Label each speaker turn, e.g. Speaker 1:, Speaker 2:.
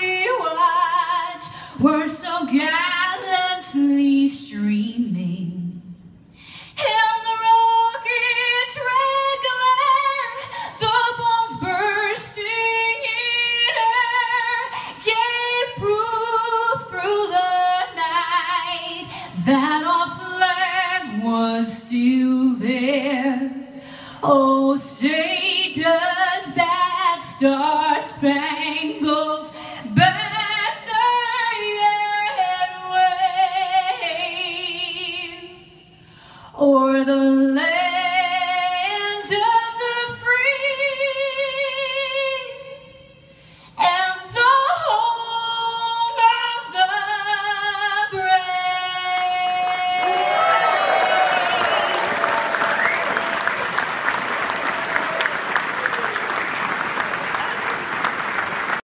Speaker 1: we watch were so gallantly streaming. In the rocket's red glare, the bombs bursting in air gave proof through the night that our flag was still there. Oh, say does that star-spangled o'er the land